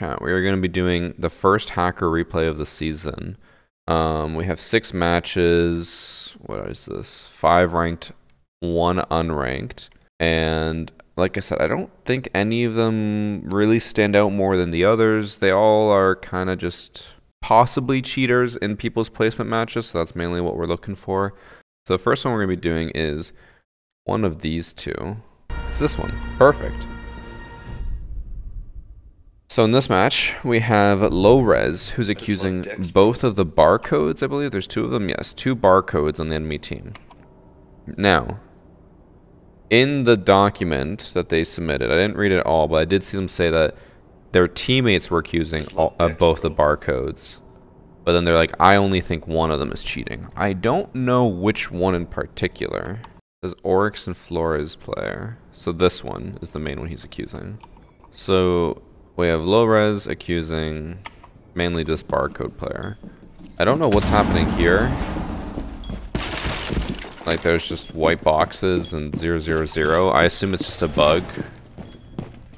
chat. We are going to be doing the first hacker replay of the season. Um, we have six matches. What is this? Five ranked, one unranked. And like I said, I don't think any of them really stand out more than the others. They all are kind of just possibly cheaters in people's placement matches. So that's mainly what we're looking for. So the first one we're going to be doing is one of these two. It's this one. Perfect. So in this match, we have Low-Res, who's accusing both of the barcodes, I believe. There's two of them. Yes, two barcodes on the enemy team. Now, in the document that they submitted, I didn't read it all, but I did see them say that their teammates were accusing all, uh, both the barcodes. But then they're like, I only think one of them is cheating. I don't know which one in particular. There's Oryx and Flores player. So this one is the main one he's accusing. So we have Low-Res accusing mainly this barcode player. I don't know what's happening here. Like there's just white boxes and 000. I assume it's just a bug.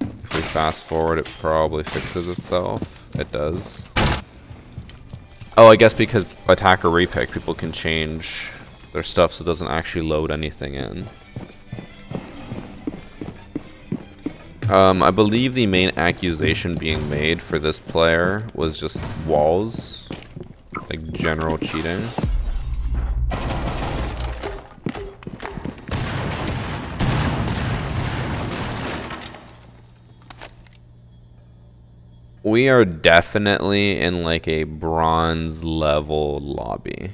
If we fast forward, it probably fixes itself. It does. Oh, I guess because attacker repick, people can change their stuff so it doesn't actually load anything in. Um, I believe the main accusation being made for this player was just walls, like general cheating. We are definitely in like a bronze level lobby.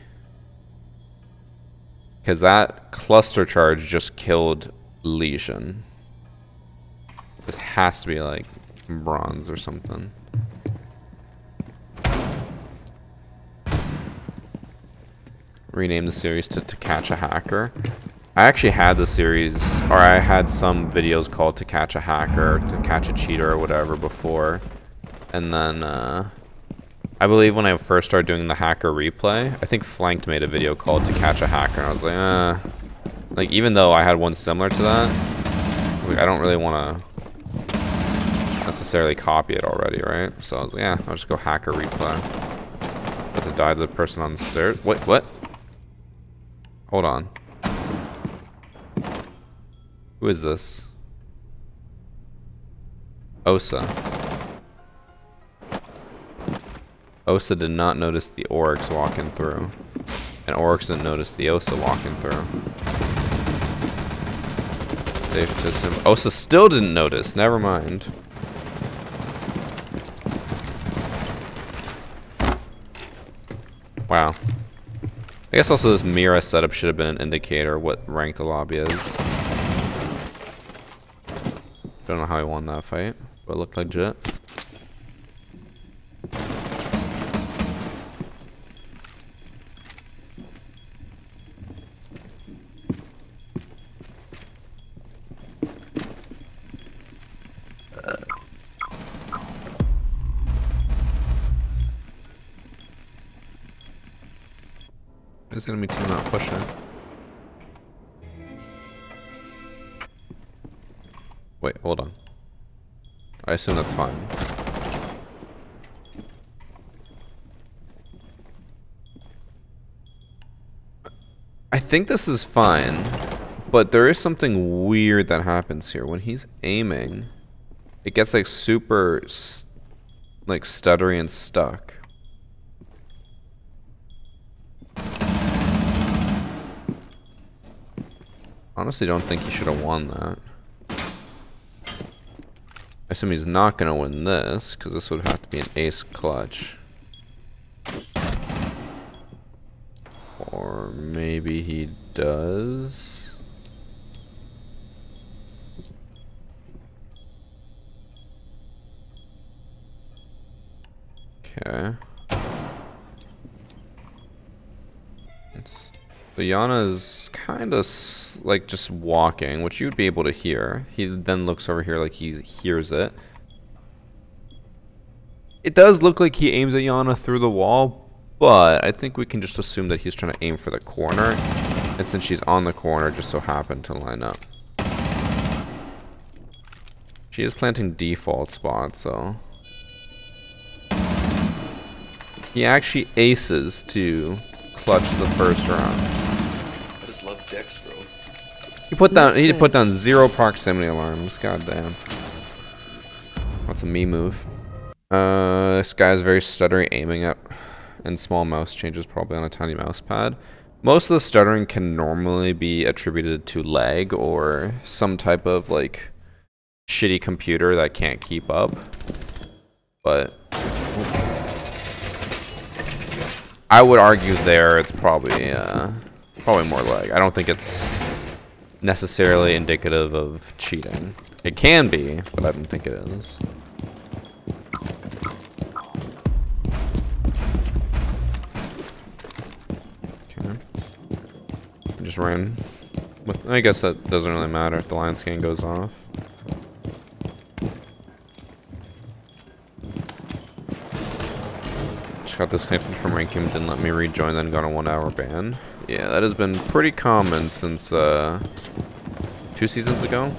Because that cluster charge just killed Lesion. This has to be like bronze or something. Rename the series to To Catch a Hacker. I actually had the series, or I had some videos called To Catch a Hacker, To Catch a Cheater, or whatever before. And then, uh, I believe when I first started doing the hacker replay, I think Flanked made a video called To Catch a Hacker, and I was like, uh, like even though I had one similar to that, like, I don't really want to necessarily copy it already, right? So I was yeah, I'll just go hacker replay. But to die to the person on the stairs. Wait, what? Hold on. Who is this? Osa. Osa did not notice the Oryx walking through. And Oryx didn't notice the Osa walking through. Safe to assume. Osa still didn't notice. Never mind. Wow. I guess also this Mira setup should have been an indicator what rank the lobby is. Don't know how he won that fight, but it looked legit. Gonna team not pushing. Wait, hold on. I assume that's fine. I think this is fine, but there is something weird that happens here. When he's aiming, it gets like super, like stuttery and stuck. Honestly, don't think he should have won that. I assume he's not going to win this, because this would have to be an ace clutch. Or maybe he does. Okay. So Iana is kind of like just walking, which you'd be able to hear. He then looks over here like he hears it. It does look like he aims at Iana through the wall, but I think we can just assume that he's trying to aim for the corner. And since she's on the corner, just so happened to line up. She is planting default spots, so... he actually aces to clutch the first round. He put down he put down zero proximity alarms. God damn. That's a me move. Uh, this guy's very stuttery aiming at and small mouse changes probably on a tiny mouse pad. Most of the stuttering can normally be attributed to lag or some type of like shitty computer that can't keep up. But I would argue there it's probably uh, probably more lag. I don't think it's necessarily indicative of cheating. It can be, but I don't think it is. Okay. Just ran. With, I guess that doesn't really matter if the line scan goes off. Just got disconnected from Rankium, didn't let me rejoin, then got a one hour ban. Yeah, that has been pretty common since uh, two seasons ago.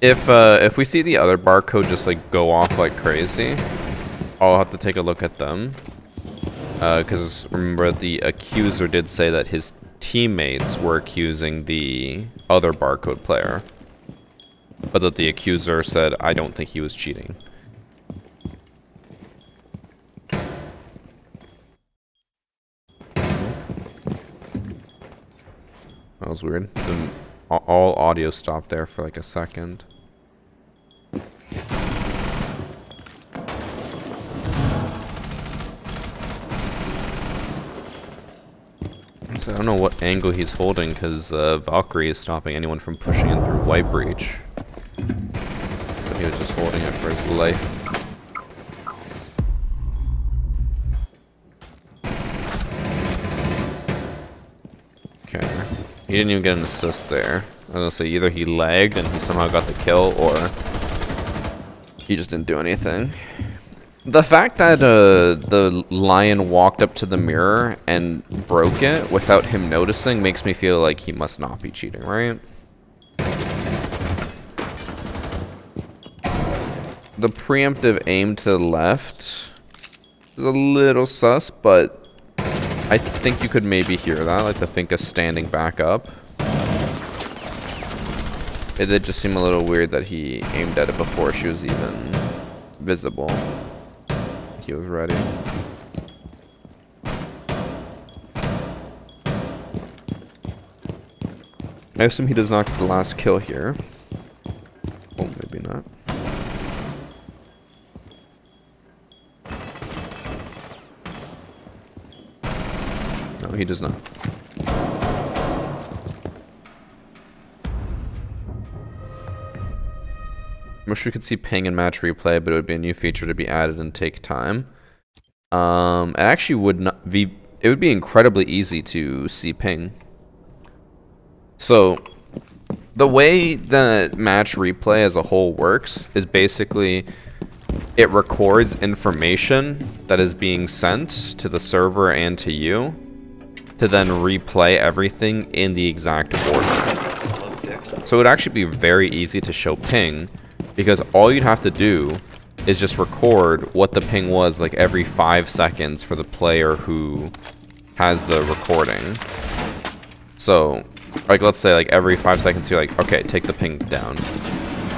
If uh, if we see the other barcode just like go off like crazy, I'll have to take a look at them. Because remember, the accuser did say that his teammates were accusing the other barcode player, but that the accuser said, "I don't think he was cheating." Was weird. All audio stopped there for like a second. So I don't know what angle he's holding because uh, Valkyrie is stopping anyone from pushing in through White Breach. But he was just holding it for his life. He didn't even get an assist there. I was gonna say either he lagged and he somehow got the kill or he just didn't do anything. The fact that uh, the lion walked up to the mirror and broke it without him noticing makes me feel like he must not be cheating, right? The preemptive aim to the left is a little sus, but I think you could maybe hear that, like the Finka standing back up. It did just seem a little weird that he aimed at it before she was even visible. He was ready. I assume he does not get the last kill here. Oh, maybe not. No, he does not. Wish we could see ping and match replay, but it would be a new feature to be added and take time. Um, it actually would not be. It would be incredibly easy to see ping. So, the way that match replay as a whole works is basically it records information that is being sent to the server and to you to then replay everything in the exact order. So it would actually be very easy to show ping because all you'd have to do is just record what the ping was like every five seconds for the player who has the recording. So, like let's say like every five seconds you're like, okay, take the ping down.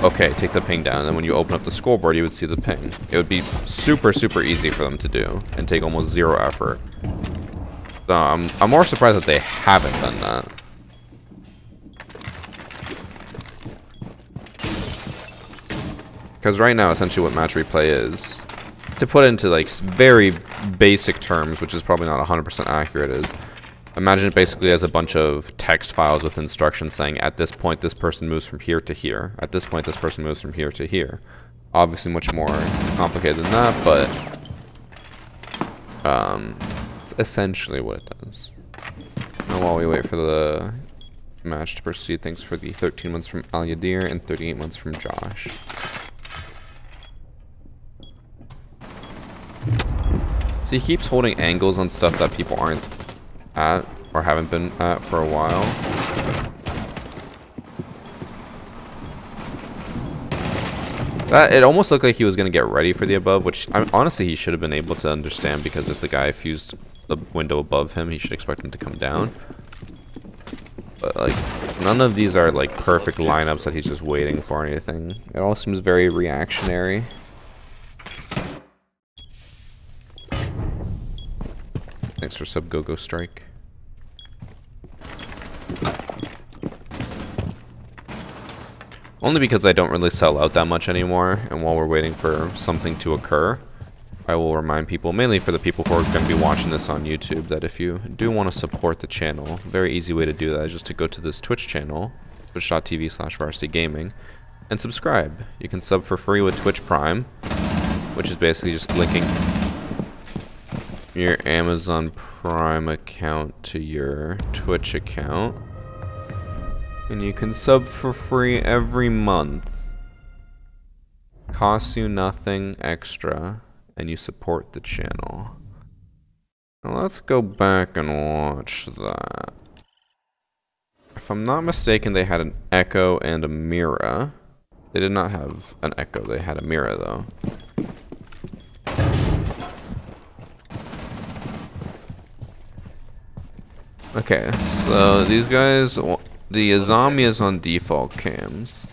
Okay, take the ping down. And then when you open up the scoreboard, you would see the ping. It would be super, super easy for them to do and take almost zero effort. So I'm, I'm more surprised that they haven't done that. Because right now, essentially what match replay is, to put into like very basic terms, which is probably not 100% accurate, is imagine it basically as a bunch of text files with instructions saying at this point this person moves from here to here. At this point this person moves from here to here. Obviously much more complicated than that, but um, it's essentially what it does. Now while we wait for the match to proceed, thanks for the 13 months from Al Yadir and 38 months from Josh. So he keeps holding angles on stuff that people aren't at or haven't been at for a while. That it almost looked like he was gonna get ready for the above, which I, honestly he should have been able to understand because if the guy fused the window above him, he should expect him to come down. But like, none of these are like perfect lineups that he's just waiting for or anything. It all seems very reactionary. Thanks for sub go go strike. Only because I don't really sell out that much anymore, and while we're waiting for something to occur, I will remind people, mainly for the people who are going to be watching this on YouTube, that if you do want to support the channel, very easy way to do that is just to go to this Twitch channel, twitch.tv slash varsitygaming, and subscribe. You can sub for free with Twitch Prime, which is basically just linking your Amazon Prime account to your Twitch account and you can sub for free every month. Costs you nothing extra, and you support the channel. Now let's go back and watch that. If I'm not mistaken, they had an Echo and a Mira. They did not have an Echo, they had a Mira though. Okay, so these guys the zombie is on default cams.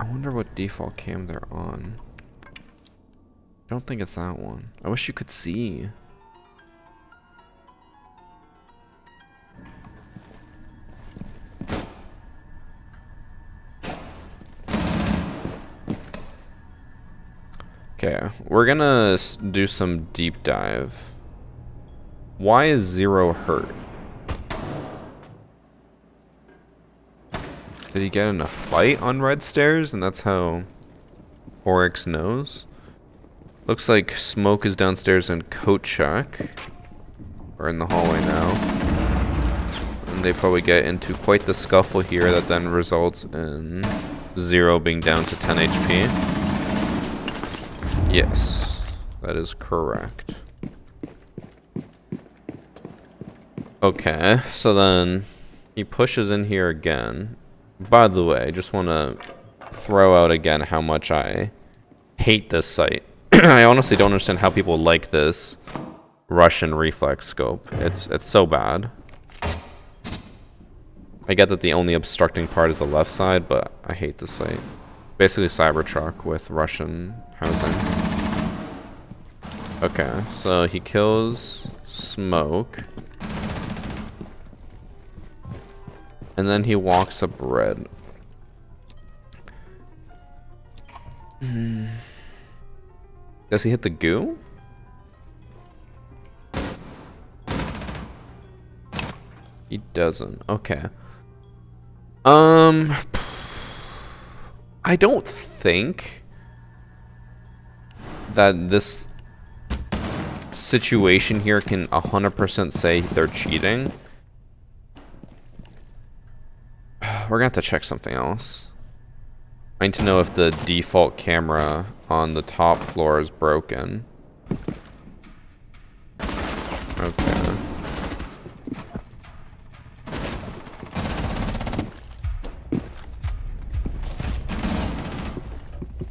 I wonder what default cam they're on. I don't think it's that one. I wish you could see. Okay, we're gonna do some deep dive. Why is Zero hurt? Did he get in a fight on red stairs and that's how Oryx knows? Looks like Smoke is downstairs and Kochak are in the hallway now. And they probably get into quite the scuffle here that then results in Zero being down to 10 HP. Yes, that is correct. Okay, so then he pushes in here again. By the way, I just want to throw out again how much I hate this site. I honestly don't understand how people like this Russian reflex scope. It's it's so bad. I get that the only obstructing part is the left side, but I hate this site. Basically Cybertruck with Russian housing. Okay, so he kills Smoke. And then he walks up red. Does he hit the goo? He doesn't. Okay. Um... I don't think that this situation here can 100% say they're cheating. We're gonna have to check something else. I need to know if the default camera on the top floor is broken. Okay.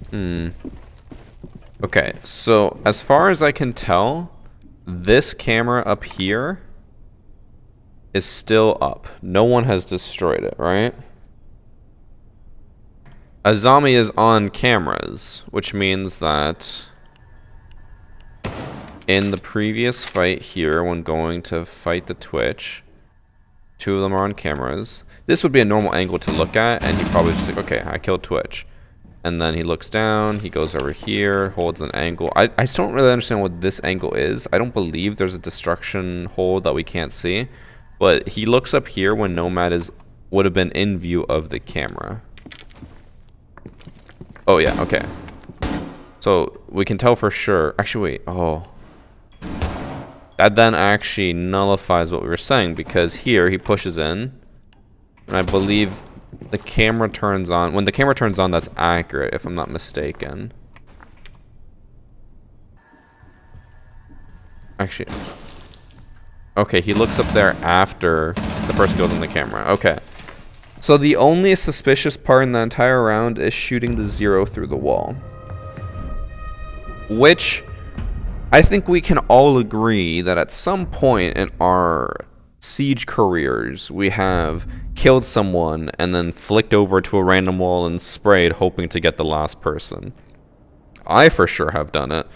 Hmm. Okay, so as far as I can tell, this camera up here is still up. No one has destroyed it, right? Azami is on cameras, which means that in the previous fight here, when going to fight the Twitch, two of them are on cameras. This would be a normal angle to look at, and he probably just like, okay, I killed Twitch. And then he looks down, he goes over here, holds an angle. I, I still don't really understand what this angle is. I don't believe there's a destruction hold that we can't see. But he looks up here when Nomad is would have been in view of the camera. Oh, yeah, okay. So, we can tell for sure. Actually, wait. Oh. That then actually nullifies what we were saying because here he pushes in. And I believe the camera turns on. When the camera turns on, that's accurate, if I'm not mistaken. Actually, okay, he looks up there after the person goes on the camera. Okay. So the only suspicious part in the entire round is shooting the zero through the wall. Which I think we can all agree that at some point in our siege careers, we have killed someone and then flicked over to a random wall and sprayed hoping to get the last person. I for sure have done it.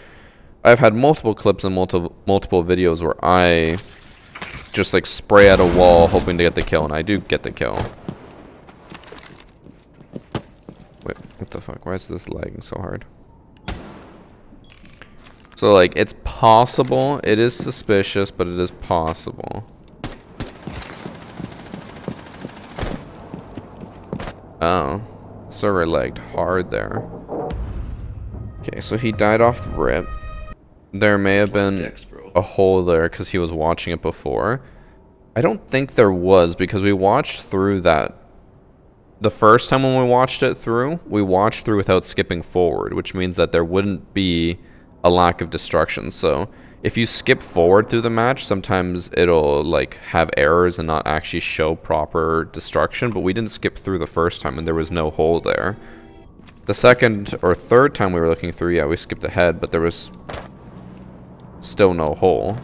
I've had multiple clips and multiple multiple videos where I just like spray at a wall hoping to get the kill and I do get the kill. Wait, what the fuck? Why is this lagging so hard? So like, it's possible. It is suspicious, but it is possible. Oh. Server lagged hard there. Okay, so he died off the rip. There may have been a hole there because he was watching it before. I don't think there was because we watched through that. The first time when we watched it through, we watched through without skipping forward, which means that there wouldn't be a lack of destruction. So if you skip forward through the match, sometimes it'll like have errors and not actually show proper destruction. But we didn't skip through the first time and there was no hole there. The second or third time we were looking through, yeah, we skipped ahead, but there was still no hole.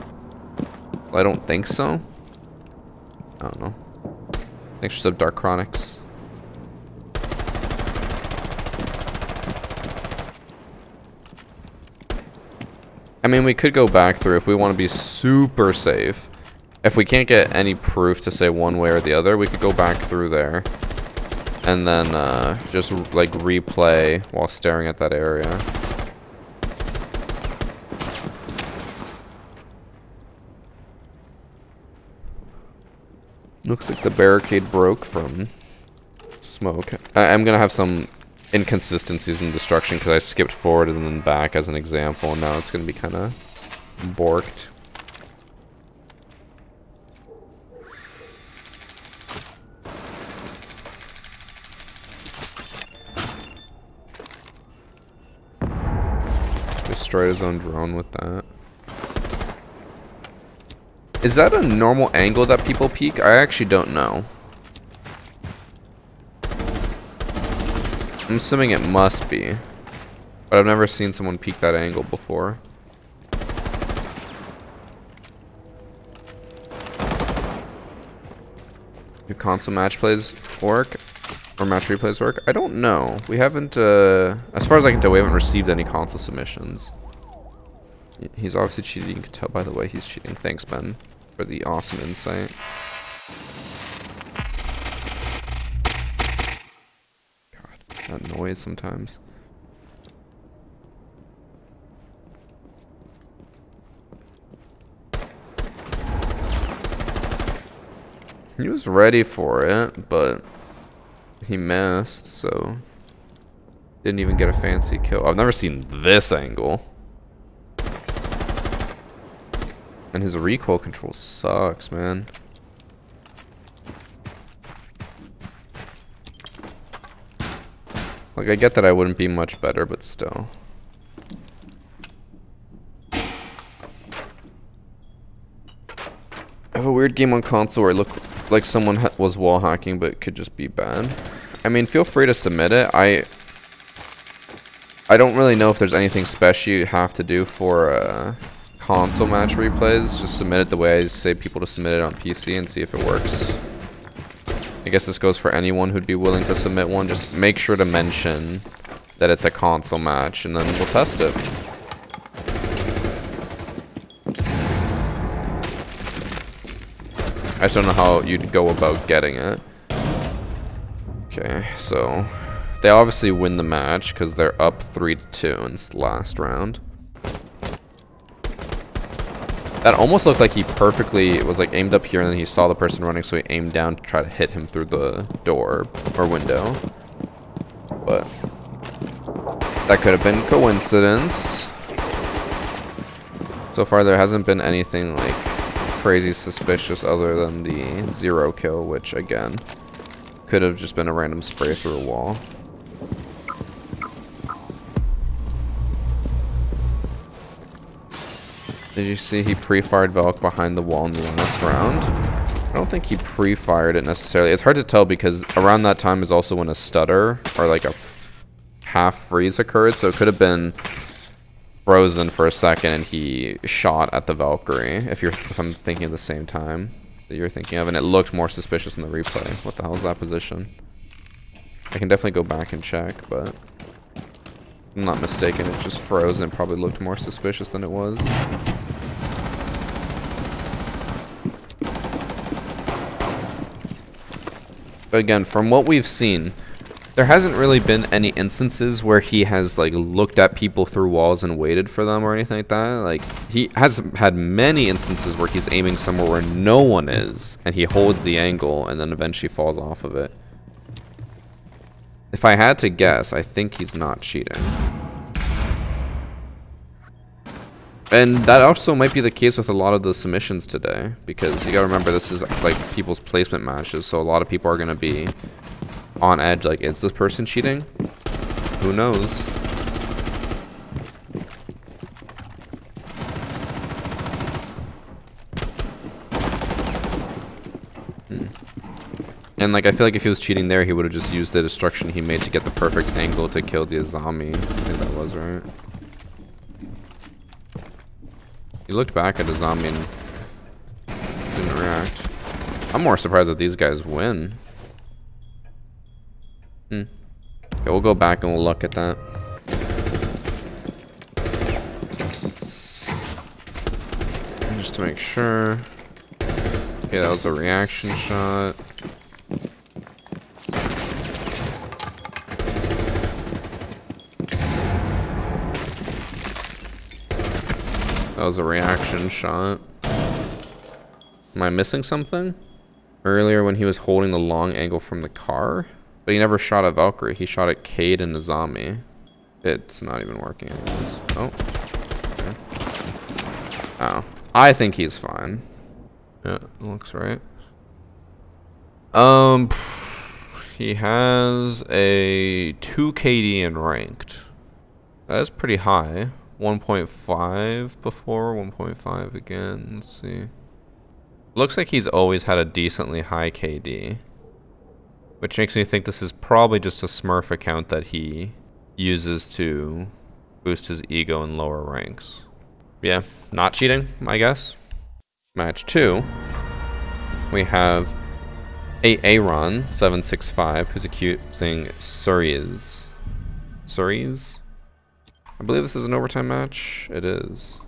I don't think so. I don't know. Thanks for sub Dark Chronics. I mean, we could go back through if we want to be super safe. If we can't get any proof to say one way or the other, we could go back through there. And then uh, just like replay while staring at that area. Looks like the barricade broke from smoke. I am gonna have some inconsistencies in destruction because I skipped forward and then back as an example, and now it's gonna be kind of borked. Destroyed his own drone with that. Is that a normal angle that people peek? I actually don't know. I'm assuming it must be. But I've never seen someone peek that angle before. Do console match plays work? Or match replays work? I don't know. We haven't, uh... As far as I can tell, we haven't received any console submissions. He's obviously cheating. You can tell by the way he's cheating. Thanks, Ben, for the awesome insight. God, that noise sometimes. He was ready for it, but he missed, so didn't even get a fancy kill. I've never seen this angle. And his recoil control sucks, man. Like, I get that I wouldn't be much better, but still. I have a weird game on console where it looked like someone was wall hacking, but it could just be bad. I mean, feel free to submit it. I I don't really know if there's anything special you have to do for uh, console match replays. Just submit it the way I say people to submit it on PC and see if it works. I guess this goes for anyone who'd be willing to submit one. Just make sure to mention that it's a console match, and then we'll test it. I just don't know how you'd go about getting it. Okay, so they obviously win the match because they're up 3 to 2 in last round. That almost looked like he perfectly was like aimed up here and then he saw the person running so he aimed down to try to hit him through the door or window. But that could have been coincidence. So far there hasn't been anything like crazy suspicious other than the zero kill, which again, could have just been a random spray through a wall. Did you see he pre-fired Valk behind the wall in the last round? I don't think he pre-fired it necessarily. It's hard to tell because around that time is also when a stutter or like a half freeze occurred. So it could have been frozen for a second and he shot at the Valkyrie. If you're, if I'm thinking of the same time that you're thinking of, and it looked more suspicious in the replay. What the hell is that position? I can definitely go back and check, but I'm not mistaken. It just froze and probably looked more suspicious than it was. Again, from what we've seen, there hasn't really been any instances where he has like looked at people through walls and waited for them or anything like that. Like he has had many instances where he's aiming somewhere where no one is and he holds the angle and then eventually falls off of it. If I had to guess, I think he's not cheating. And that also might be the case with a lot of the submissions today, because you gotta remember this is like people's placement matches, so a lot of people are gonna be on edge, like, is this person cheating? Who knows? Hmm. And like, I feel like if he was cheating there, he would have just used the destruction he made to get the perfect angle to kill the Azami. I think that was right. He looked back at the zombie and didn't react. I'm more surprised that these guys win. Hmm. Okay, we'll go back and we'll look at that. Just to make sure. Okay, that was a reaction shot. That was a reaction shot. Am I missing something? Earlier when he was holding the long angle from the car? But he never shot at Valkyrie. He shot at Kaid and Azami. It's not even working anyways. Oh. Okay. Oh. I think he's fine. Yeah, looks right. Um, he has a 2 KD in ranked. That's pretty high. 1.5 before, 1.5 again. Let's see. Looks like he's always had a decently high KD. Which makes me think this is probably just a Smurf account that he uses to boost his ego in lower ranks. Yeah, not cheating, I guess. Match 2. We have a Aaron 765 who's accusing Suriz. Suriz? I believe this is an overtime match. It is.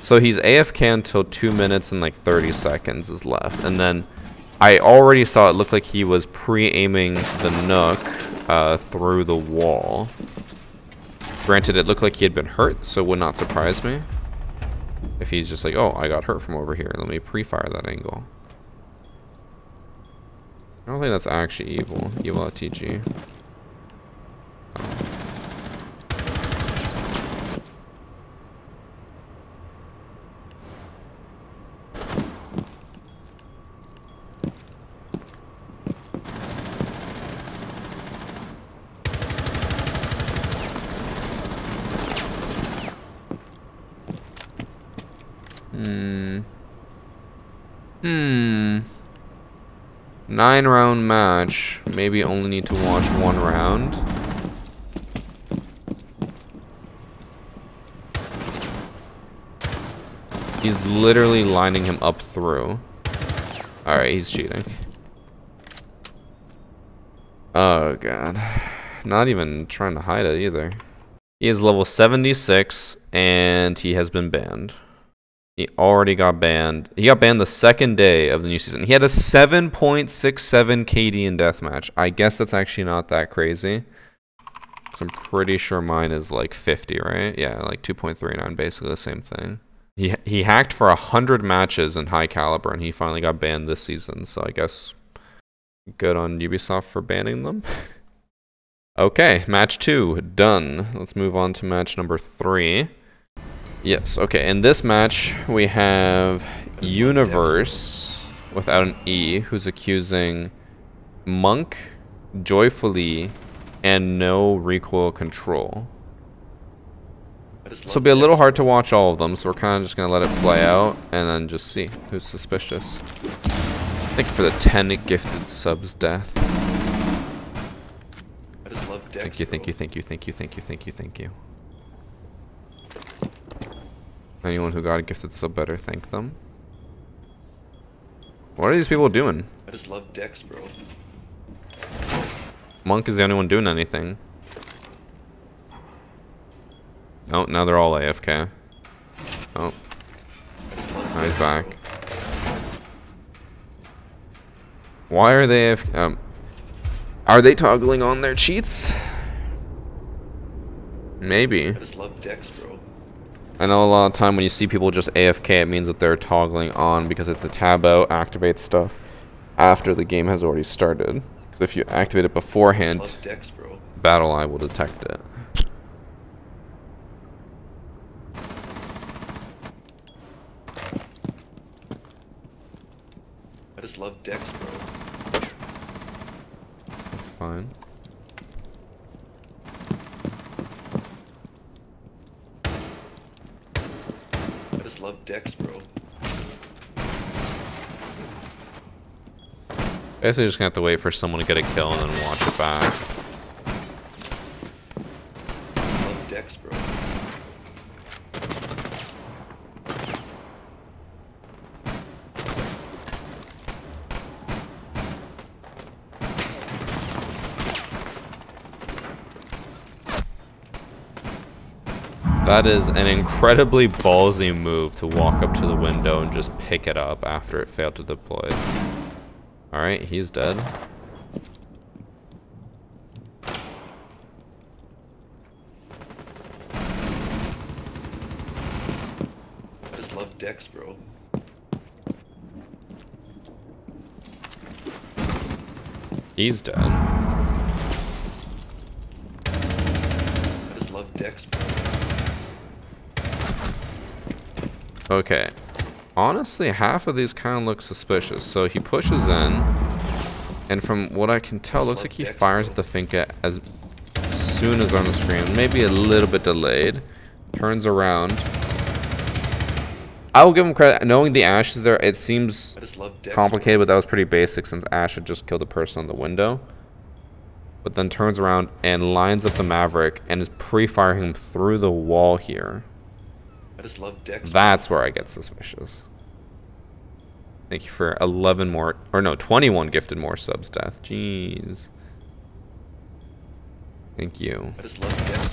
So he's AFK until 2 minutes and like 30 seconds is left. And then I already saw it look like he was pre-aiming the Nøkk uh, through the wall. Granted, it looked like he had been hurt, so would not surprise me. If he's just like, oh, I got hurt from over here. Let me pre-fire that angle. I don't think that's actually evil. Evil at TG. Oh. Hmm. Hmm. Nine round match. Maybe only need to watch one round. He's literally lining him up through. Alright, he's cheating. Oh god. Not even trying to hide it either. He is level 76 and he has been banned. He already got banned. He got banned the second day of the new season. He had a 7.67 KD in deathmatch. I guess that's actually not that crazy. Because I'm pretty sure mine is like 50, right? Yeah, like 2.39, basically the same thing. He, he hacked for 100 matches in high caliber, and he finally got banned this season. So I guess good on Ubisoft for banning them. okay, match two, done. Let's move on to match number three. Yes, okay, in this match, we have Universe, without an E, who's accusing Monk, Joyfully, and no recoil control. So it'll be a little hard to watch all of them, so we're kind of just going to let it play out, and then just see who's suspicious. Thank you for the 10 gifted subs, Death. I just love Dex. Thank you, thank you, thank you, thank you, thank you, thank you, thank you. Anyone who got a gifted sub better thank them. What are these people doing? I just love Dex, bro. Monk is the only one doing anything. Oh, now they're all AFK. Oh, now he's back. Why are they AFK? Um, are they toggling on their cheats? Maybe. I just love Dex, bro. I know a lot of time when you see people just AFK, it means that they're toggling on because if the tab out activates stuff after the game has already started. Because if you activate it beforehand, Dex. BattlEye will detect it. I just love Dex, bro. Fine. Just love Dex, bro. Basically, just gonna have to wait for someone to get a kill and then watch it back. I love Dex, bro. That is an incredibly ballsy move to walk up to the window and just pick it up after it failed to deploy. Alright, he's dead. I just love Dex, bro. He's dead. Okay. Honestly, half of these kind of look suspicious. So he pushes in, and from what I can tell, looks like he fires at the Finka as soon as on the screen. Maybe a little bit delayed. Turns around. I will give him credit. Knowing the Ash is there, it seems complicated, but that was pretty basic since Ash had just killed a person on the window. But then turns around and lines up the Maverick and is pre-firing him through the wall here. I just love Dex. That's where I get suspicious. Thank you for 11 more, or no, 21 gifted more subs, Death. Jeez. Thank you. I just love Dex.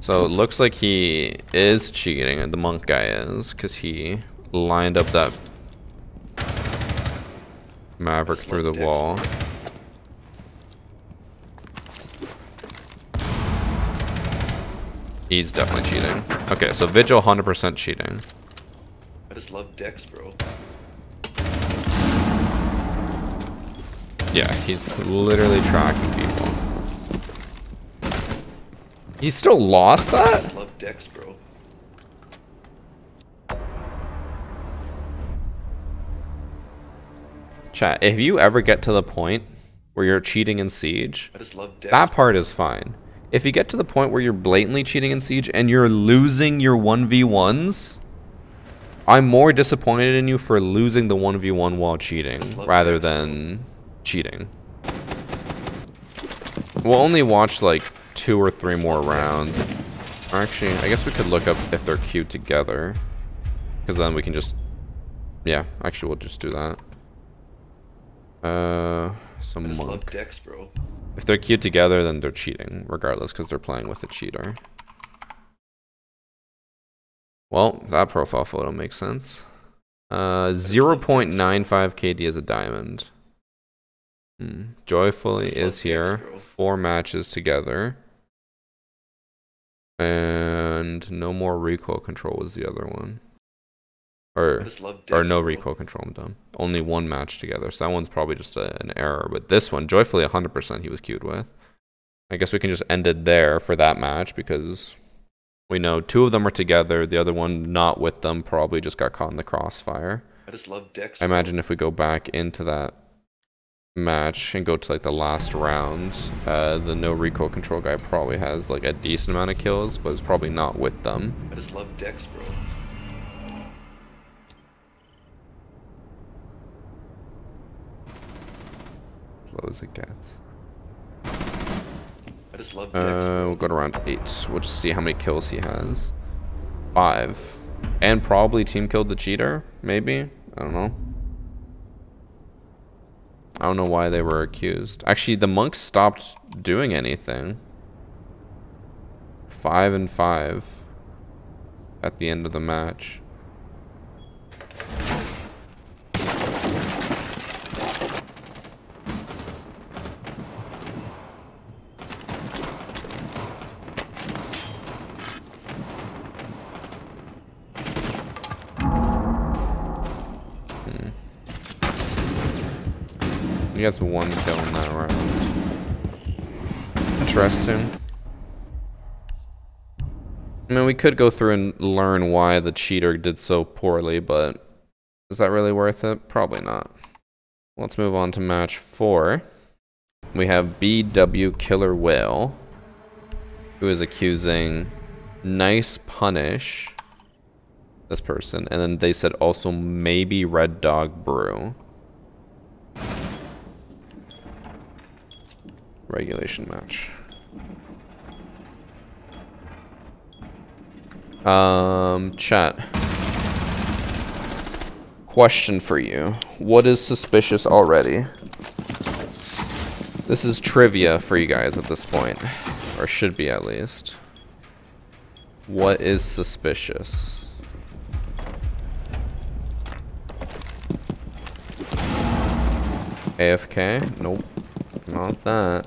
So it looks like he is cheating, and the monk guy is, because he lined up that Maverick through the wall. bro. He's definitely cheating. Okay, so Vigil 100% cheating. I just love Dex, bro. Yeah, he's literally tracking people. He still lost that? I just love Dex, bro. Chat, if you ever get to the point where you're cheating in Siege, I just love Dex. that part is fine. If you get to the point where you're blatantly cheating in Siege and you're losing your 1v1s, I'm more disappointed in you for losing the 1v1 while cheating rather than cheating. We'll only watch like two or three more rounds. Or Actually, I guess we could look up if they're queued together. Because then we can just... Yeah, actually we'll just do that. Uh, some just love monk. Dex, bro. If they're queued together, then they're cheating, regardless, because they're playing with a cheater. Well, that profile photo makes sense. Uh, 0.95 KD is a diamond. Hmm. Joyfully is here. Four matches together. And no more recoil control was the other one. Or just love Dex, or no recoil control, I'm dumb. Only one match together, so that one's probably just a, an error. But this one, joyfully 100% he was queued with. I guess we can just end it there for that match because we know two of them are together, the other one not with them, probably just got caught in the crossfire. I just love Dex. I imagine if we go back into that match and go to like the last round, uh, the no recoil control guy probably has like a decent amount of kills, but is probably not with them. I just love Dex, bro. Low as it gets. I just love Uh, we'll go to round eight. We'll just see how many kills he has. Five. And probably team killed the cheater, maybe? I don't know. I don't know why they were accused. Actually, the monks stopped doing anything. Five and five at the end of the match. Gets one kill in that round. Interesting. I mean, we could go through and learn why the cheater did so poorly, but is that really worth it? Probably not. Let's move on to match four. We have BW Killer Whale, who is accusing Nice Punish, this person, and then they said also maybe Red Dog Brew. Regulation match. Um, chat. Question for you. What is suspicious already? This is trivia for you guys at this point. Or should be at least. What is suspicious? AFK? Nope. Not that.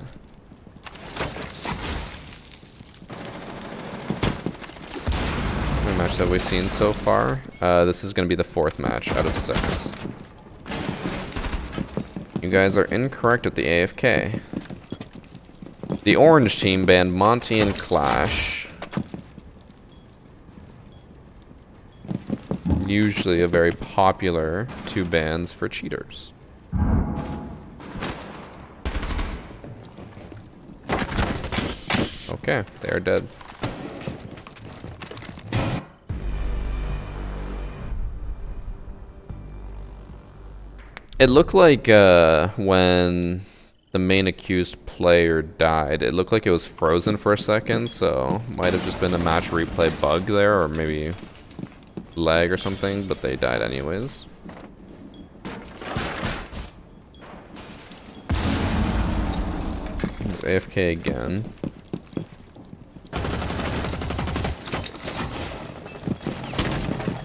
Match that we've seen so far. Uh, this is going to be the fourth match out of six. You guys are incorrect with the AFK. The orange team banned Monty and Clash. Usually a very popular two bans for cheaters. Okay, they are dead. It looked like uh, when the main accused player died, it looked like it was frozen for a second, so might have just been a match replay bug there, or maybe lag or something, but they died anyways. He's AFK again.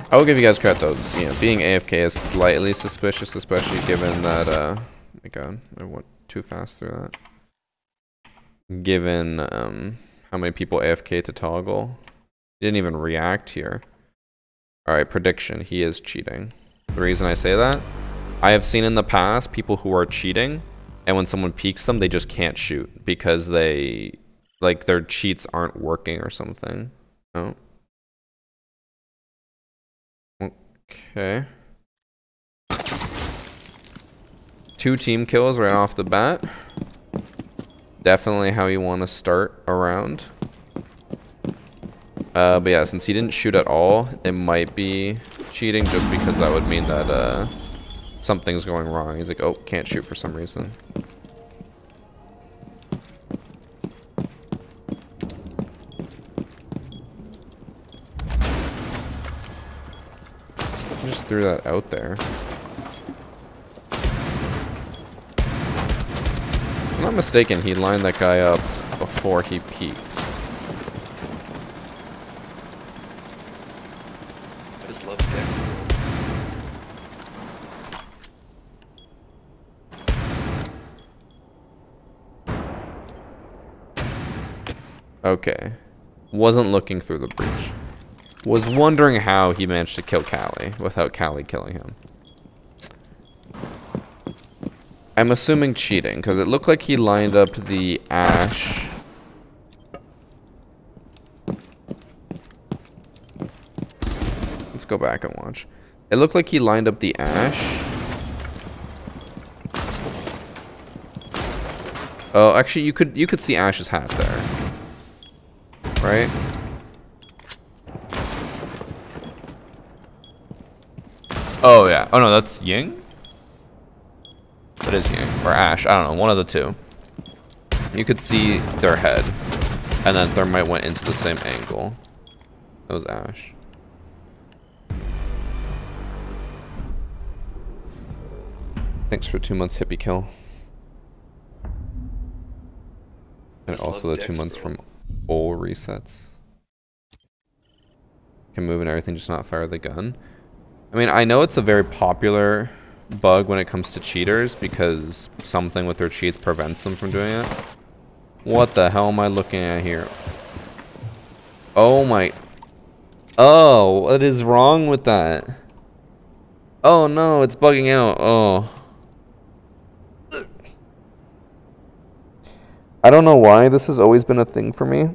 I will give you guys credit though. You know, being AFK is slightly suspicious, especially given that. Uh, my God, I went too fast through that. Given um, how many people AFK to toggle, he didn't even react here. All right, prediction: he is cheating. The reason I say that, I have seen in the past people who are cheating, and when someone peeks them, they just can't shoot because they, like, their cheats aren't working or something. Oh. Okay. Two team kills right off the bat. Definitely how you want to start around. Uh, but yeah, since he didn't shoot at all, it might be cheating just because that would mean that uh, something's going wrong. He's like, oh, can't shoot for some reason. Threw that out there. If I'm not mistaken, he lined that guy up before he peeked. I just love Dex. Okay. Wasn't looking through the breach. Was wondering how he managed to kill Kali without Kali killing him. I'm assuming cheating, because it looked like he lined up the Ash. Let's go back and watch. It looked like he lined up the Ash. Oh, actually, you could you could see Ash's hat there, right? Oh yeah. Oh no, that's Ying. What is Ying. Or Ash. I don't know. One of the two. You could see their head. And then Thermite went into the same angle. That was Ash. Thanks for two months hippie kill. And also the two months from all resets. Can move and everything, just not fire the gun. I mean, I know it's a very popular bug when it comes to cheaters because something with their cheats prevents them from doing it. What the hell am I looking at here? Oh my... Oh, what is wrong with that? Oh no, it's bugging out. Oh. I don't know why this has always been a thing for me.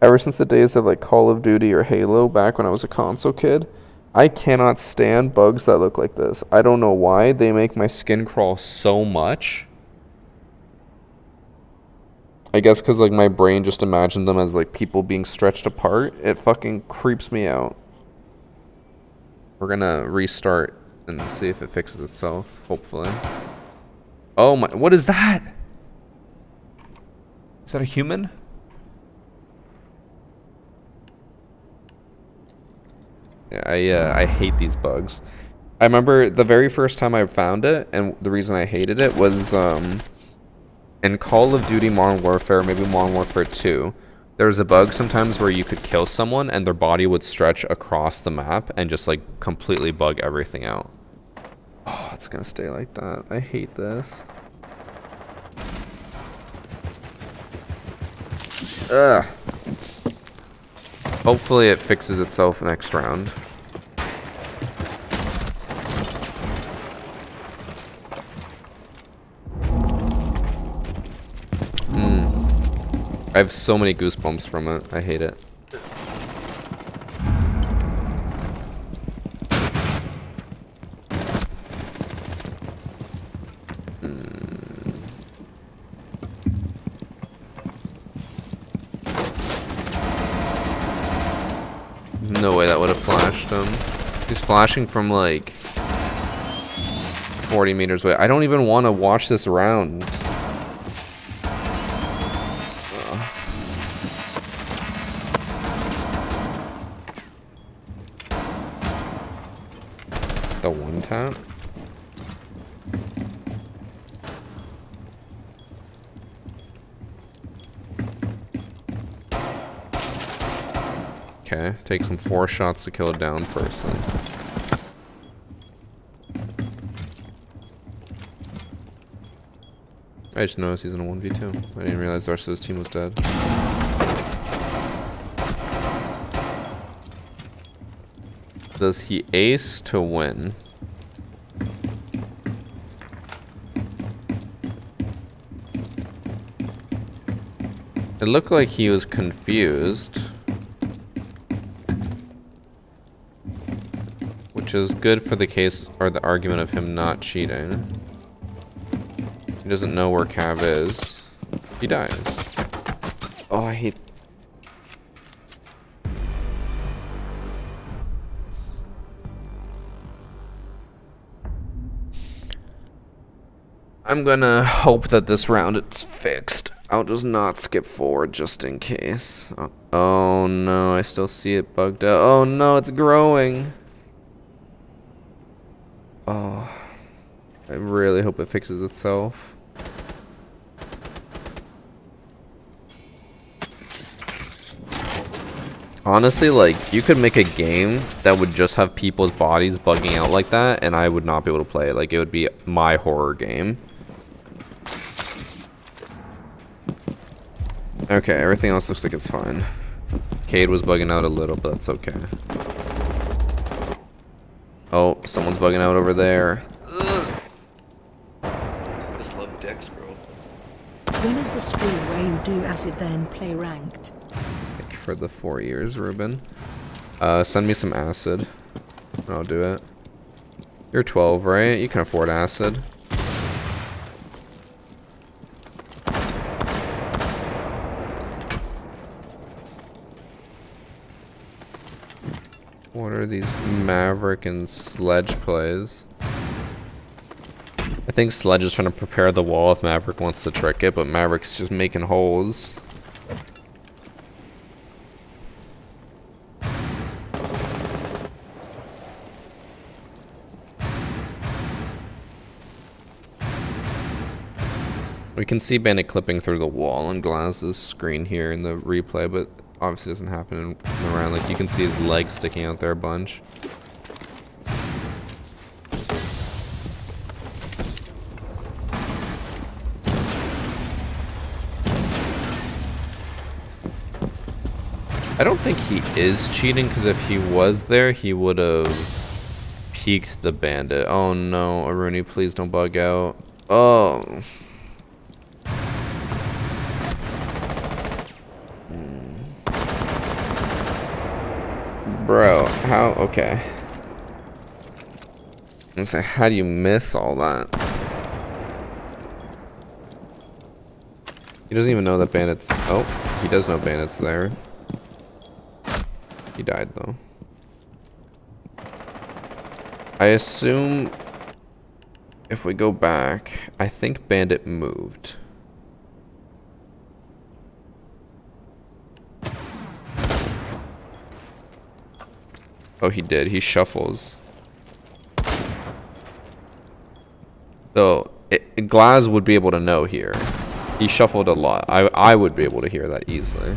Ever since the days of like Call of Duty or Halo back when I was a console kid, I cannot stand bugs that look like this. I don't know why they make my skin crawl so much. I guess because like my brain just imagined them as like people being stretched apart. It fucking creeps me out. We're gonna restart and see if it fixes itself. Hopefully. Oh my! What is that? Is that a human? I uh, I hate these bugs. I remember the very first time I found it, and the reason I hated it was um, in Call of Duty Modern Warfare, maybe Modern Warfare 2. There was a bug sometimes where you could kill someone and their body would stretch across the map and just like completely bug everything out. Oh, it's gonna stay like that. I hate this. Ugh. Hopefully it fixes itself next round. I have so many goosebumps from it. I hate it. Mm. No way that would have flashed him. He's flashing from like 40 meters away. I don't even want to watch this round. Four shots to kill a down person. I just noticed he's in a 1v2. I didn't realize the rest of his team was dead. Does he ace to win? It looked like he was confused. Which is good for the case or the argument of him not cheating. He doesn't know where Cav is. He dies. Oh, I hate. I'm gonna hope that this round it's fixed. I'll just not skip forward just in case. Oh, oh no, I still see it bugged out. Oh no, it's growing. Oh, I really hope it fixes itself. Honestly, like, you could make a game that would just have people's bodies bugging out like that, and I would not be able to play it. Like, it would be my horror game. Okay, everything else looks like it's fine. Kaid was bugging out a little, but that's okay. Oh, someone's bugging out over there. Ugh. I just love Dex, bro. When is the stream where you do acid then play ranked? Thank you for the four years, Ruben. Uh, send me some acid. I'll do it. You're 12, right? You can afford acid. What are these Maverick and Sledge plays? I think Sledge is trying to prepare the wall if Maverick wants to trick it, but Maverick's just making holes. We can see Bandit clipping through the wall on Glaz's screen here in the replay, but obviously doesn't happen in the round. Like you can see his legs sticking out there a bunch. I don't think he is cheating because if he was there, he would have peeked the bandit. Oh no, Aruni, please don't bug out. Oh. Bro, how? Okay. I say, how do you miss all that? He doesn't even know that bandits. Oh, he does know bandits there. He died though. I assume if we go back, I think bandit moved. Oh, he did. He shuffles. So, it, Glaz would be able to know here. He shuffled a lot. I, I would be able to hear that easily.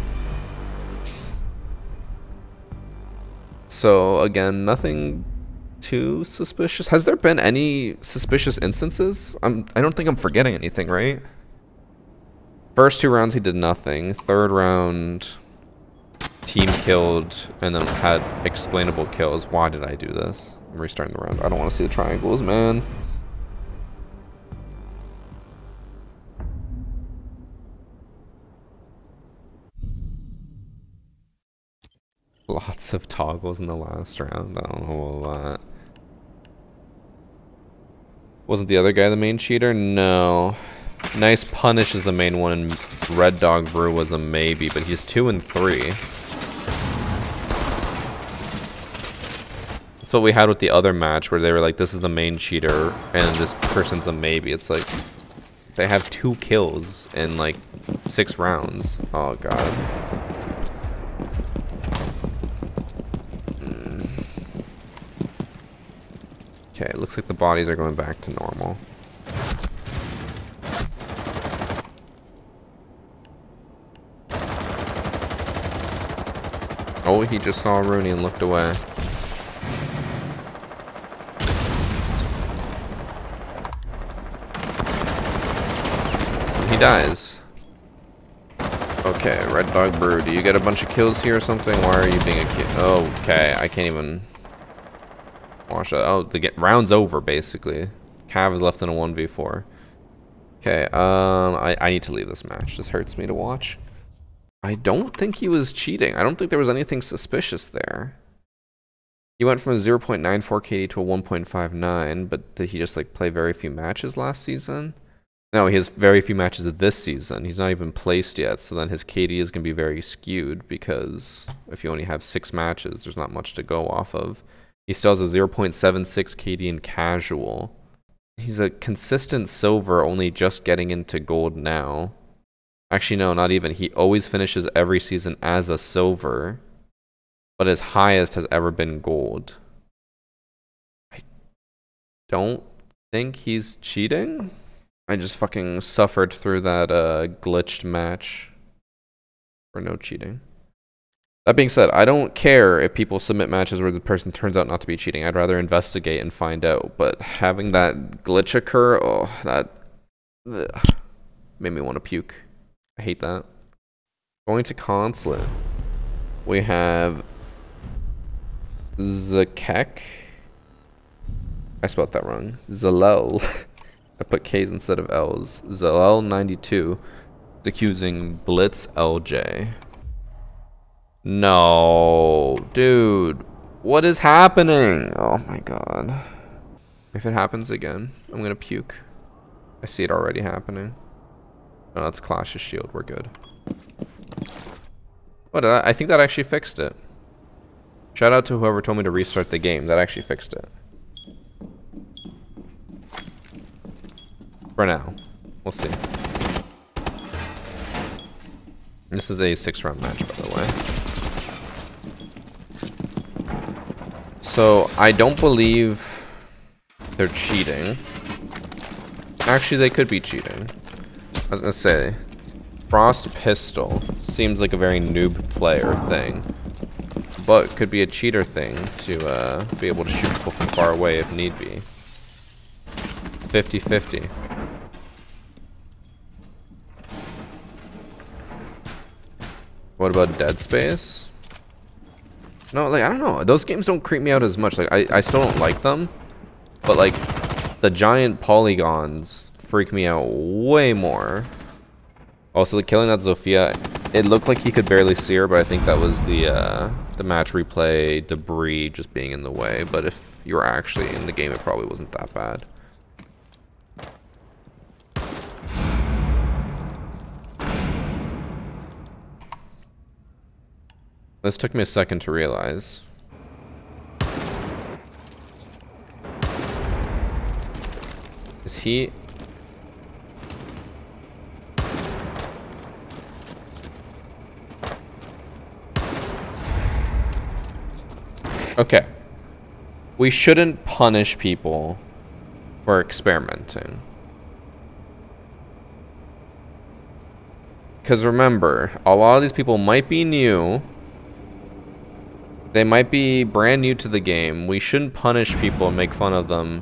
So, again, nothing too suspicious. Has there been any suspicious instances? I'm, I don't think I'm forgetting anything, right? First two rounds he did nothing. Third round team killed and then had explainable kills. Why did I do this? I'm restarting the round. I don't want to see the triangles, man. Lots of toggles in the last round. I don't know about that. Wasn't the other guy the main cheater? No. Nice punish is the main one, Red Dog Brew was a maybe, but he's two and three. That's what we had with the other match where they were like, this is the main cheater and this person's a maybe. It's like, they have two kills in like six rounds. Oh god. Hmm. Okay, looks like the bodies are going back to normal. Oh, he just saw Rooney and looked away. Dies. Okay, Red Dog Brew, do you get a bunch of kills here or something? Why are you being a kid? okay, I can't even watch that. Oh, the get round's over basically. Cav is left in a 1v4. Okay, um, I, I need to leave this match. This hurts me to watch. I don't think he was cheating. I don't think there was anything suspicious there. He went from a 0.94 KD to a 1.59, but did he just like play very few matches last season? No, he has very few matches of this season. He's not even placed yet, so then his KD is going to be very skewed because if you only have six matches, there's not much to go off of. He still has a 0.76 KD in casual. He's a consistent silver, only just getting into gold now. Actually, no, not even. He always finishes every season as a silver, but his highest has ever been gold. I don't think he's cheating. I just fucking suffered through that uh, glitched match for no cheating. That being said, I don't care if people submit matches where the person turns out not to be cheating. I'd rather investigate and find out. But having that glitch occur, oh, that ugh, made me want to puke. I hate that. Going to consulate. We have Zakek. I spelled that wrong. Zalel. I put K's instead of L's. Zalel92 accusing Blitz LJ. No, dude. What is happening? Oh my god. If it happens again, I'm gonna puke. I see it already happening. Oh, that's Clash's shield. We're good. What? I think that actually fixed it. Shout out to whoever told me to restart the game. That actually fixed it. For now. We'll see. This is a six round match, by the way. So, I don't believe they're cheating. Actually, they could be cheating. I was gonna say, Frost Pistol seems like a very noob player thing. But could be a cheater thing to uh, be able to shoot people from far away if need be. 50-50. What about Dead Space? No, like, I don't know. Those games don't creep me out as much. Like, I, I still don't like them. But, like, the giant polygons freak me out way more. Also, the killing that Zofia, it looked like he could barely see her, but I think that was the, uh, the match replay debris just being in the way. But if you were actually in the game, it probably wasn't that bad. This took me a second to realize. Is he... Okay. We shouldn't punish people for experimenting. Because remember, a lot of these people might be new they might be brand new to the game. We shouldn't punish people and make fun of them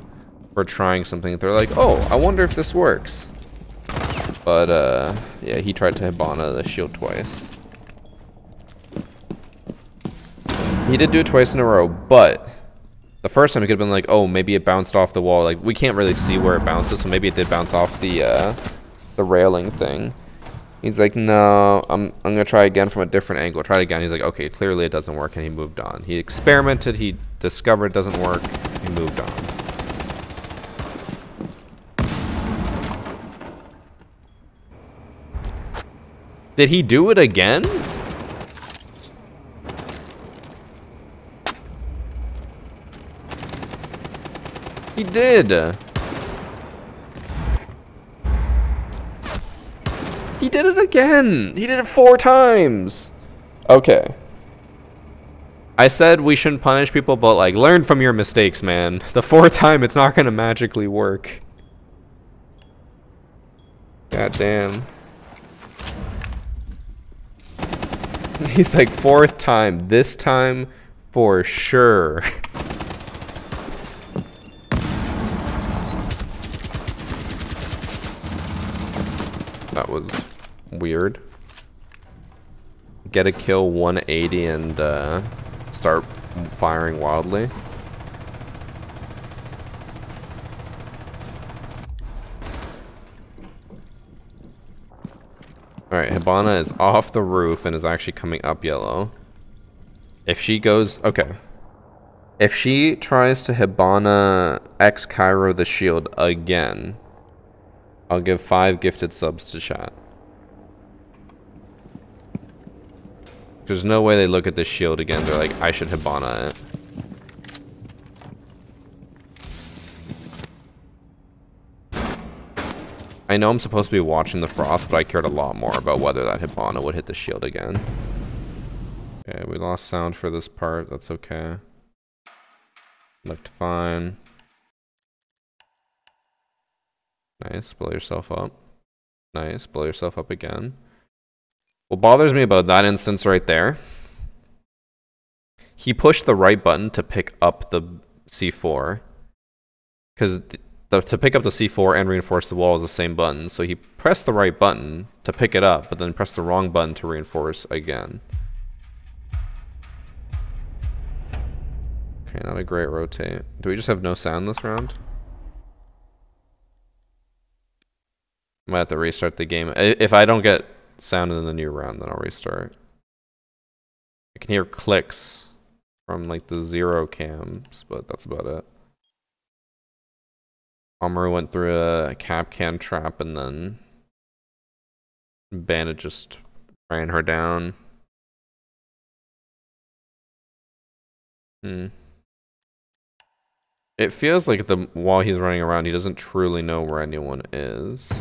for trying something. They're like, oh, I wonder if this works. But, uh, yeah, he tried to Hibana the shield twice. He did do it twice in a row, but the first time it could have been like, oh, maybe it bounced off the wall. Like, we can't really see where it bounces, so maybe it did bounce off the, uh, the railing thing. He's like, no, I'm, I'm going to try again from a different angle. Try it again. He's like, okay, clearly it doesn't work, and he moved on. He experimented. He discovered it doesn't work. He moved on. Did he do it again? He did. He did it again! He did it four times! Okay. I said we shouldn't punish people, but like, learn from your mistakes, man. The fourth time, it's not gonna magically work. God damn. He's like, fourth time. This time, for sure. that was weird. Get a kill 180 and uh, start firing wildly. Alright, Hibana is off the roof and is actually coming up yellow. If she goes... Okay. If she tries to Hibana X Cairo the shield again, I'll give five gifted subs to chat. There's no way they look at this shield again. They're like, I should Hibana it. I know I'm supposed to be watching the frost, but I cared a lot more about whether that Hibana would hit the shield again. Okay, we lost sound for this part. That's okay. Looked fine. Nice, blow yourself up. Nice, blow yourself up again. What bothers me about that instance right there, he pushed the right button to pick up the C4. Because to pick up the C4 and reinforce the wall is the same button. So he pressed the right button to pick it up, but then pressed the wrong button to reinforce again. Okay, not a great rotate. Do we just have no sound this round? Might have to restart the game. If I don't get sound in the new round, then I'll restart. I can hear clicks from like the zero cams, but that's about it. Amaru went through a Kapkan trap and then Bandit just ran her down. Hmm. It feels like the while he's running around, he doesn't truly know where anyone is.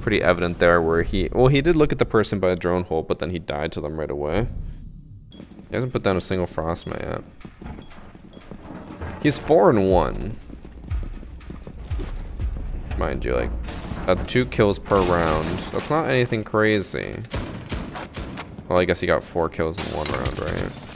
Pretty evident there where he... Well, he did look at the person by a drone hole, but then he died to them right away. He hasn't put down a single frostbite yet. He's 4 and 1. Mind you, like, that's two kills per round. That's not anything crazy. Well, I guess he got four kills in one round, right?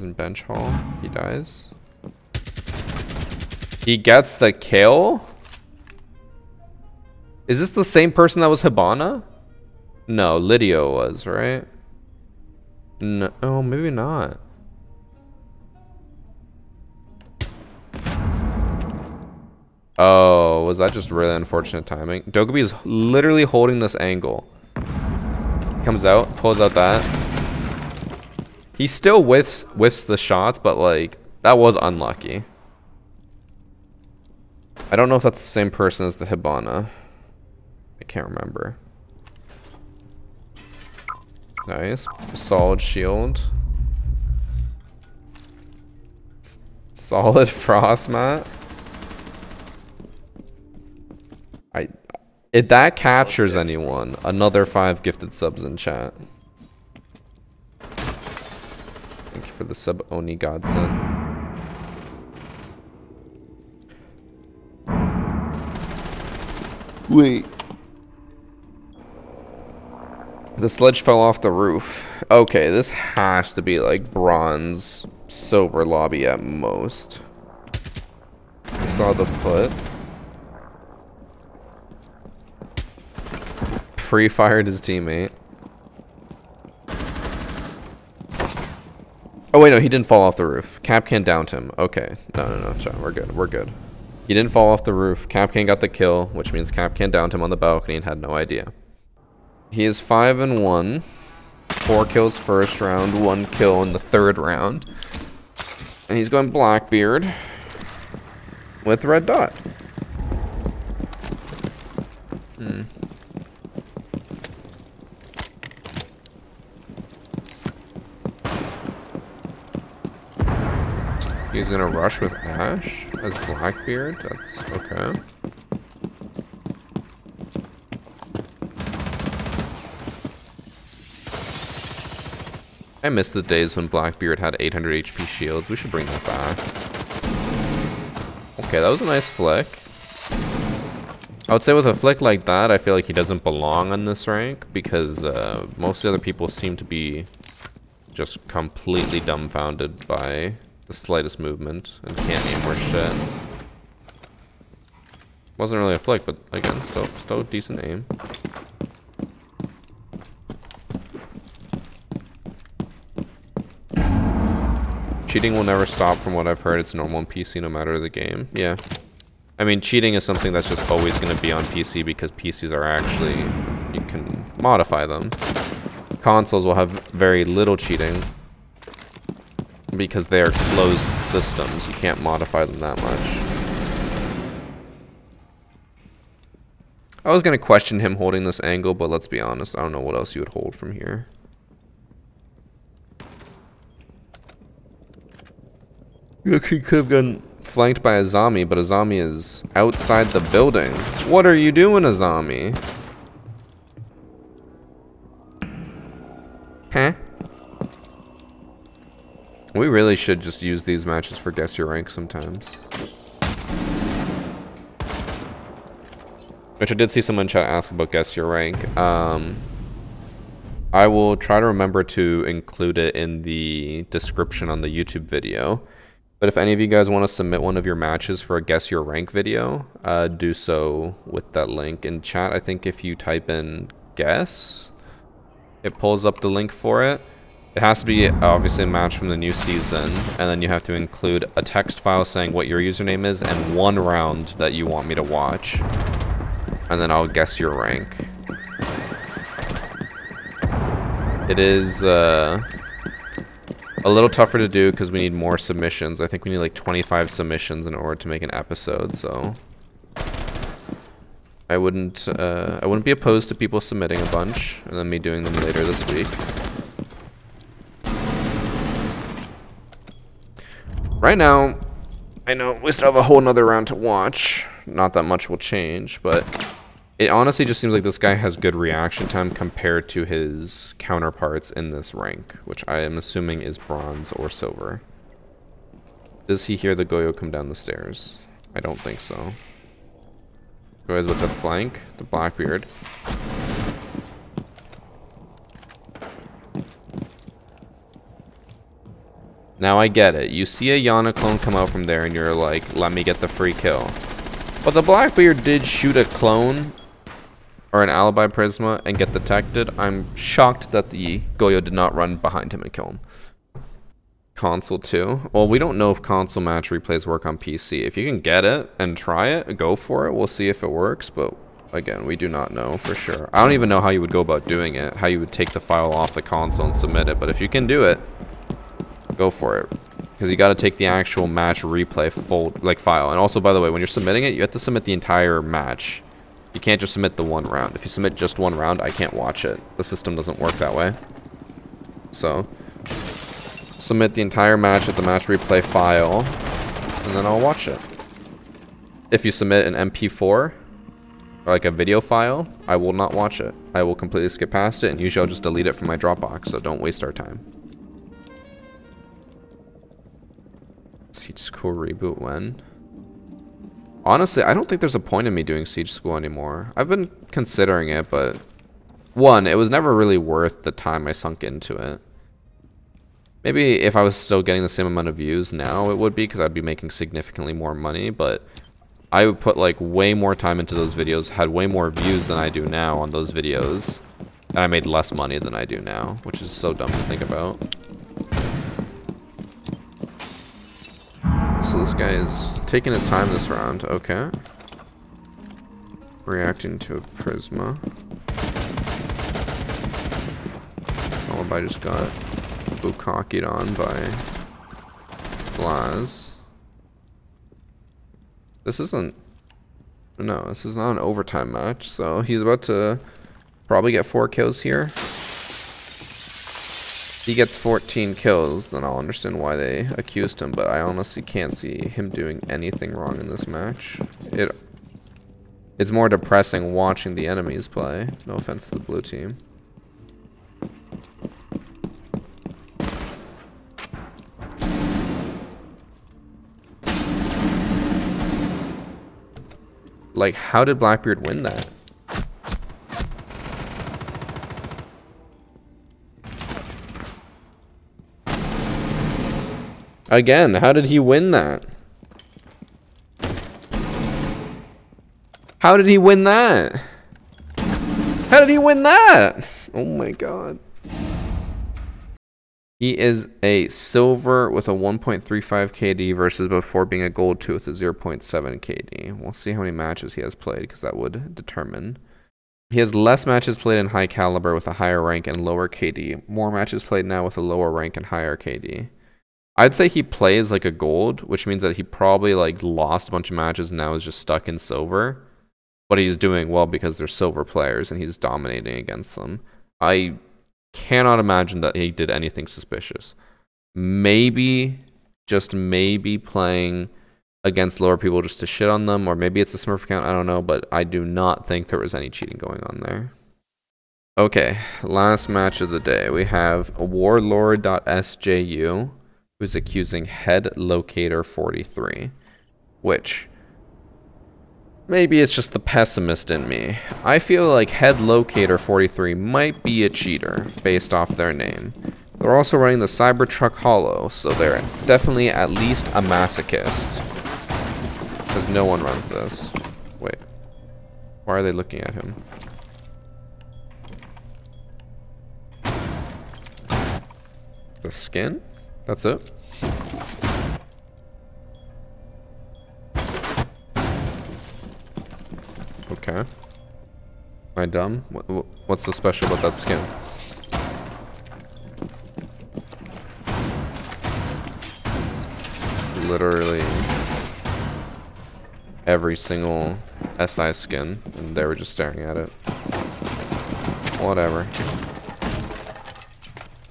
In bench hall. He dies. He gets the kill? Is this the same person that was Hibana? No, Lydio was, right? No, oh, maybe not. Oh, was that just really unfortunate timing? Dokkaebi is literally holding this angle. Comes out, pulls out that. He still whiffs, whiffs the shots, but like, that was unlucky. I don't know if that's the same person as the Hibana. I can't remember. Nice. Solid shield. S solid frost mat. I if that captures anyone, another five gifted subs in chat. Thank you for the sub Oni godson. Wait. The sledge fell off the roof. Okay, this has to be like bronze, silver lobby at most. I saw the foot. Pre-fired his teammate. Oh wait, no, he didn't fall off the roof. Kapkan downed him. Okay. No, no, no, John, we're good. We're good. He didn't fall off the roof. Kapkan got the kill, which means Kapkan downed him on the balcony and had no idea. He is 5 and 1. 4 kills first round, 1 kill in the third round. And he's going Blackbeard with red dot. Gonna rush with Ash as Blackbeard? That's okay. I miss the days when Blackbeard had 800 HP shields. We should bring that back. Okay, that was a nice flick. I would say with a flick like that, I feel like he doesn't belong on this rank because uh, most of the other people seem to be just completely dumbfounded by the slightest movement and can't aim worth shit. Wasn't really a flick, but again, still, still decent aim. Cheating will never stop from what I've heard. It's normal on PC no matter the game. Yeah. I mean, cheating is something that's just always going to be on PC because PCs are actually... You can modify them. Consoles will have very little cheating because they are closed systems. You can't modify them that much. I was going to question him holding this angle, but let's be honest. I don't know what else you would hold from here. Look, he could have gotten flanked by a zombie, but a zombie is outside the building. What are you doing, a zombie? Huh? We really should just use these matches for guess your rank sometimes. Which I did see someone chat ask about guess your rank. Um, I will try to remember to include it in the description on the YouTube video. But if any of you guys want to submit one of your matches for a guess your rank video, uh, do so with that link in chat. I think if you type in guess, it pulls up the link for it. It has to be obviously a match from the new season, and then you have to include a text file saying what your username is and one round that you want me to watch. And then I'll guess your rank. It is, uh, A little tougher to do because we need more submissions. I think we need like 25 submissions in order to make an episode, so... I wouldn't, uh, I wouldn't be opposed to people submitting a bunch, and then me doing them later this week. Right now, I know we still have a whole nother round to watch. Not that much will change, but it honestly just seems like this guy has good reaction time compared to his counterparts in this rank, which I am assuming is bronze or silver. Does he hear the Goyo come down the stairs? I don't think so. Goes with the flank, the Blackbeard. Now I get it. You see a Iana clone come out from there and you're like, let me get the free kill. But the Blackbeard did shoot a clone or an alibi prisma and get detected. I'm shocked that the Goyo did not run behind him and kill him. Console 2. Well, we don't know if console match replays work on PC. If you can get it and try it, go for it. We'll see if it works, but again, we do not know for sure. I don't even know how you would go about doing it, how you would take the file off the console and submit it, but if you can do it, go for it. Because you got to take the actual match replay full like file. And also, by the way, when you're submitting it, you have to submit the entire match. You can't just submit the one round. If you submit just one round, I can't watch it. The system doesn't work that way. So, submit the entire match with the match replay file, and then I'll watch it. If you submit an MP4, like a video file, I will not watch it. I will completely skip past it, and usually I'll just delete it from my Dropbox, so don't waste our time. Siege School reboot when? Honestly, I don't think there's a point in me doing Siege School anymore. I've been considering it, but... One, it was never really worth the time I sunk into it. Maybe if I was still getting the same amount of views now, it would be, because I'd be making significantly more money, but... I would put, like, way more time into those videos, had way more views than I do now on those videos. And I made less money than I do now, which is so dumb to think about. So this guy is taking his time this round. Okay. Reacting to a Prisma. Alibi just got bukakied on by Blaz. This isn't... No, this is not an overtime match, so he's about to probably get four kills here he gets 14 kills, then I'll understand why they accused him, but I honestly can't see him doing anything wrong in this match. It It's more depressing watching the enemies play. No offense to the blue team. Like, how did Blackbeard win that? Again, how did he win that? How did he win that? How did he win that? Oh my god. He is a silver with a 1.35 KD versus before being a gold 2 with a 0.7 KD. We'll see how many matches he has played because that would determine. He has less matches played in high caliber with a higher rank and lower KD. More matches played now with a lower rank and higher KD. I'd say he plays like a gold, which means that he probably like lost a bunch of matches and now is just stuck in silver. But he's doing well because they're silver players and he's dominating against them. I cannot imagine that he did anything suspicious. Maybe, just maybe playing against lower people just to shit on them, or maybe it's a Smurf account, I don't know, but I do not think there was any cheating going on there. Okay, last match of the day. We have warlord.sju who's accusing head locator 43, which maybe it's just the pessimist in me. I feel like head locator 43 might be a cheater based off their name. They're also running the Cybertruck Hollow, so they're definitely at least a masochist. Because no one runs this. Wait. Why are they looking at him? The skin? That's it? Okay. Am I dumb? What's so special about that skin? literally every single SI skin, and they were just staring at it. Whatever.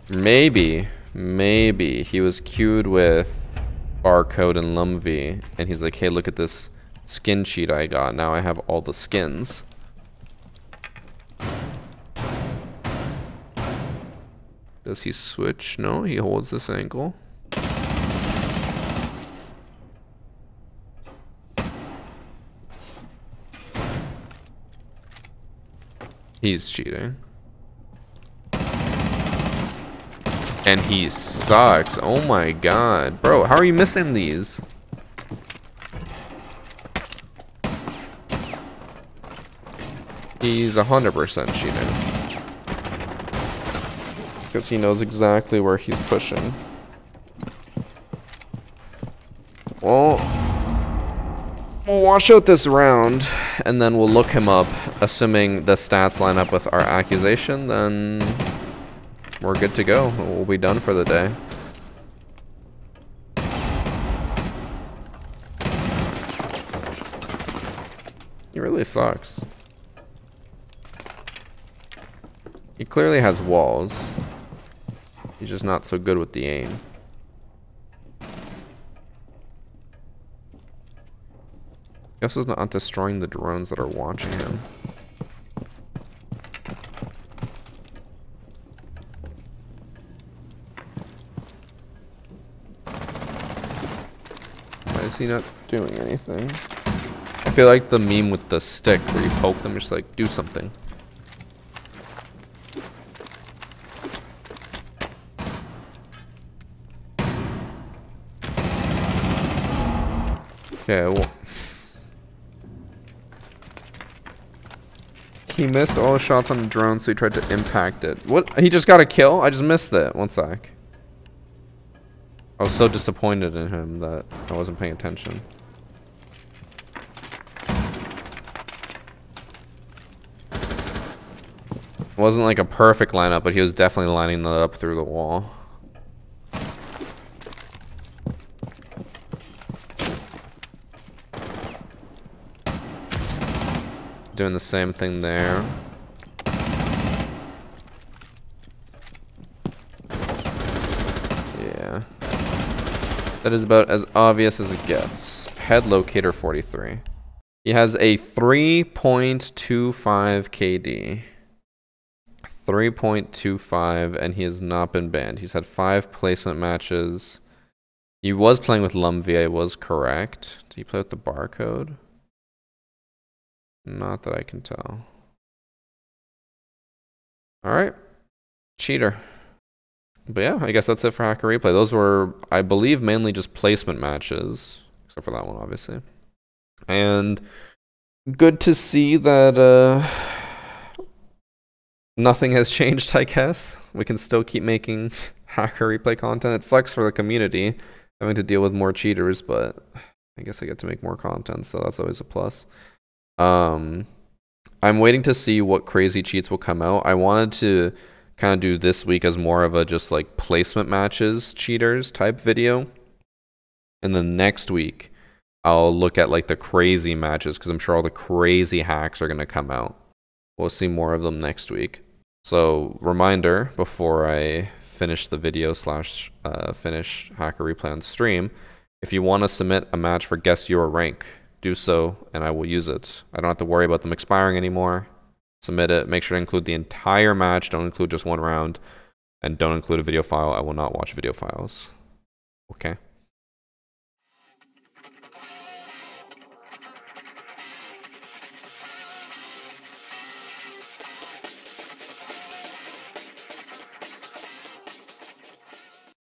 Maybe, maybe he was queued with barcode and Lumv, and he's like, hey, look at this skin cheat I got. Now I have all the skins. Does he switch? No, he holds this ankle. He's cheating. And he sucks. Oh my god. Bro, how are you missing these? He's 100% cheating. Because he knows exactly where he's pushing. Well, we'll wash out this round, and then we'll look him up. Assuming the stats line up with our accusation, then we're good to go. We'll be done for the day. He really sucks. He clearly has walls. He's just not so good with the aim. He also is not destroying the drones that are watching him. He not doing anything? I feel like the meme with the stick where you poke them, just like, do something. Okay, well. He missed all his shots on the drone, so he tried to impact it. What? He just got a kill? I just missed it. One sec. I was so disappointed in him that I wasn't paying attention. It wasn't like a perfect lineup, but he was definitely lining that up through the wall. Doing the same thing there. That is about as obvious as it gets. Head locator 43. He has a 3.25 KD. 3.25 and he has not been banned. He's had five placement matches. He was playing with Lumv, I was correct. Did he play with the barcode? Not that I can tell. Alright. Cheater. But yeah, I guess that's it for Hacker Replay. Those were, I believe, mainly just placement matches. Except for that one, obviously. And good to see that uh, nothing has changed, I guess. We can still keep making Hacker Replay content. It sucks for the community having to deal with more cheaters, but I guess I get to make more content, so that's always a plus. Um, I'm waiting to see what crazy cheats will come out. I wanted to kind of do this week as more of a just like placement matches cheaters type video. And then next week, I'll look at like the crazy matches because I'm sure all the crazy hacks are going to come out. We'll see more of them next week. So, reminder before I finish the video slash uh, finish hacker Replay stream, if you want to submit a match for guess your rank, do so and I will use it. I don't have to worry about them expiring anymore. Submit it. Make sure to include the entire match. Don't include just one round. And don't include a video file. I will not watch video files. Okay.